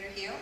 greater heel.